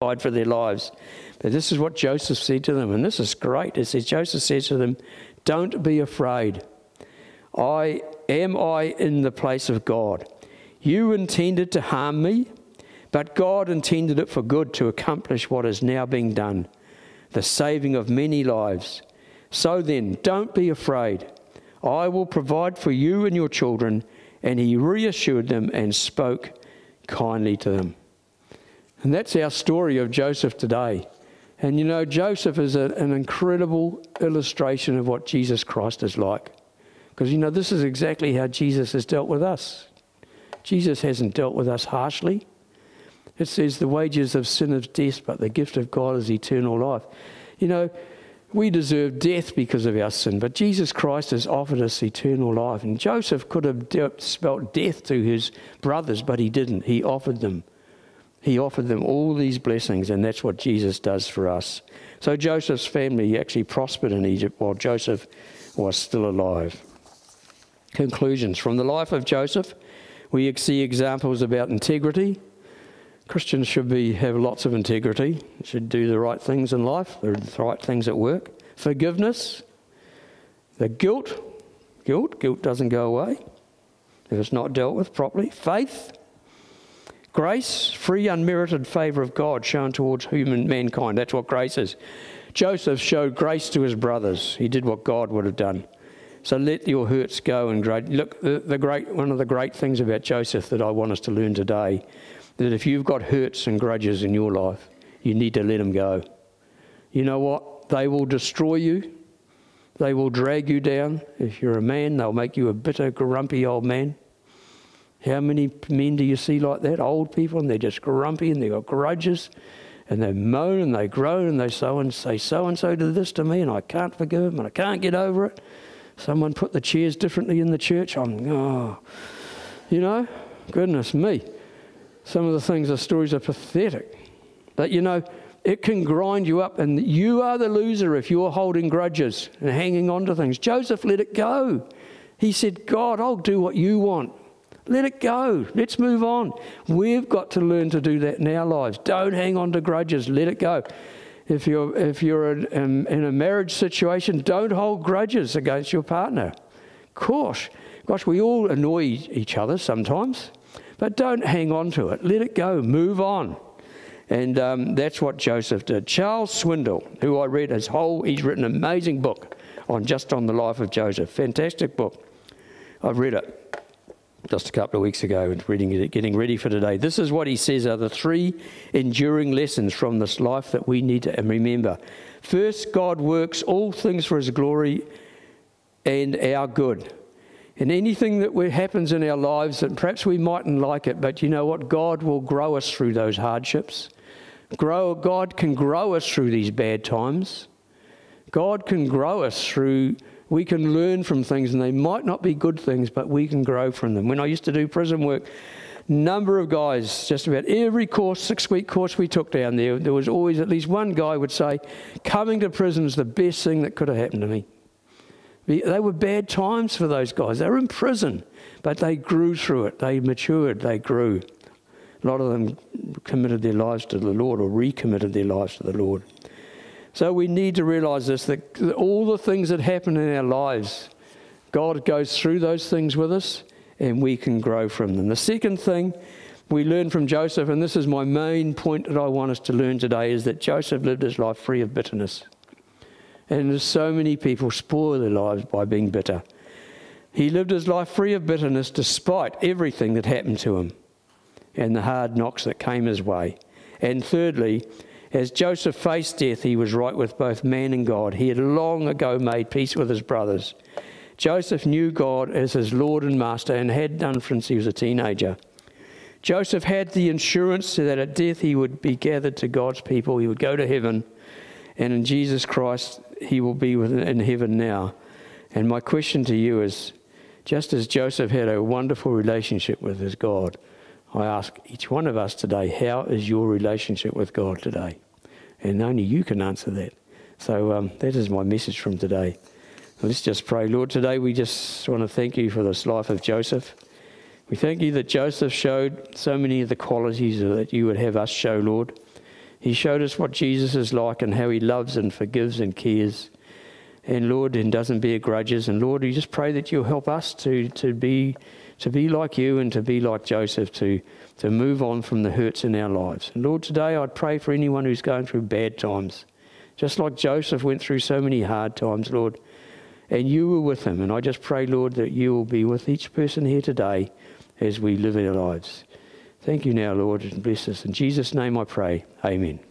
died for their lives. But this is what Joseph said to them, and this is great. It says, Joseph says to them, Don't be afraid. I am I in the place of God. You intended to harm me, but God intended it for good to accomplish what is now being done, the saving of many lives. So then, don't be afraid. I will provide for you and your children. And he reassured them and spoke kindly to them. And that's our story of Joseph today. And you know, Joseph is a, an incredible illustration of what Jesus Christ is like. Because you know, this is exactly how Jesus has dealt with us. Jesus hasn't dealt with us harshly. It says the wages of sin is death, but the gift of God is eternal life. You know, we deserve death because of our sin, but Jesus Christ has offered us eternal life. And Joseph could have spelt death to his brothers, but he didn't. He offered them he offered them all these blessings, and that's what Jesus does for us. So Joseph's family actually prospered in Egypt while Joseph was still alive. Conclusions from the life of Joseph, we see examples about integrity. Christians should be, have lots of integrity, should do the right things in life, the right things at work. Forgiveness, the guilt, guilt, guilt doesn't go away if it's not dealt with properly. Faith, Grace, free, unmerited favour of God shown towards human mankind. That's what grace is. Joseph showed grace to his brothers. He did what God would have done. So let your hurts go and great. Look, the, the great one of the great things about Joseph that I want us to learn today, that if you've got hurts and grudges in your life, you need to let them go. You know what? They will destroy you. They will drag you down. If you're a man, they'll make you a bitter, grumpy old man. How many men do you see like that? Old people, and they're just grumpy and they've got grudges, and they moan and they groan and they so and say so and so did this to me, and I can't forgive them and I can't get over it. Someone put the chairs differently in the church. I'm, oh, you know, goodness me. Some of the things, the stories are pathetic. But you know, it can grind you up, and you are the loser if you're holding grudges and hanging on to things. Joseph let it go. He said, God, I'll do what you want. Let it go. Let's move on. We've got to learn to do that in our lives. Don't hang on to grudges. Let it go. If you're, if you're in, in a marriage situation, don't hold grudges against your partner. Of course. Gosh, we all annoy each other sometimes, but don't hang on to it. Let it go. Move on. And um, that's what Joseph did. Charles Swindoll, who I read his whole, he's written an amazing book on just on the life of Joseph. Fantastic book. I've read it just a couple of weeks ago and reading it, getting ready for today. This is what he says are the three enduring lessons from this life that we need to remember. First, God works all things for his glory and our good. And anything that happens in our lives that perhaps we mightn't like it, but you know what? God will grow us through those hardships. Grow, God can grow us through these bad times. God can grow us through we can learn from things, and they might not be good things, but we can grow from them. When I used to do prison work, number of guys, just about every course, six week course we took down there, there was always at least one guy would say, Coming to prison is the best thing that could have happened to me. They were bad times for those guys. They were in prison, but they grew through it. They matured, they grew. A lot of them committed their lives to the Lord or recommitted their lives to the Lord. So we need to realize this that all the things that happen in our lives, God goes through those things with us and we can grow from them. The second thing we learn from Joseph, and this is my main point that I want us to learn today, is that Joseph lived his life free of bitterness. And so many people spoil their lives by being bitter. He lived his life free of bitterness despite everything that happened to him and the hard knocks that came his way. And thirdly, as Joseph faced death, he was right with both man and God. He had long ago made peace with his brothers. Joseph knew God as his Lord and Master and had done since he was a teenager. Joseph had the assurance that at death he would be gathered to God's people, he would go to heaven, and in Jesus Christ he will be in heaven now. And my question to you is just as Joseph had a wonderful relationship with his God, I ask each one of us today, how is your relationship with God today? And only you can answer that. So um, that is my message from today. Let's just pray. Lord, today we just want to thank you for this life of Joseph. We thank you that Joseph showed so many of the qualities that you would have us show, Lord. He showed us what Jesus is like and how he loves and forgives and cares. And Lord, and doesn't bear grudges. And Lord, we just pray that you'll help us to, to be to be like you and to be like Joseph, to, to move on from the hurts in our lives. And Lord, today I'd pray for anyone who's going through bad times, just like Joseph went through so many hard times, Lord. And you were with him. And I just pray, Lord, that you will be with each person here today as we live our lives. Thank you now, Lord, and bless us. In Jesus' name I pray. Amen.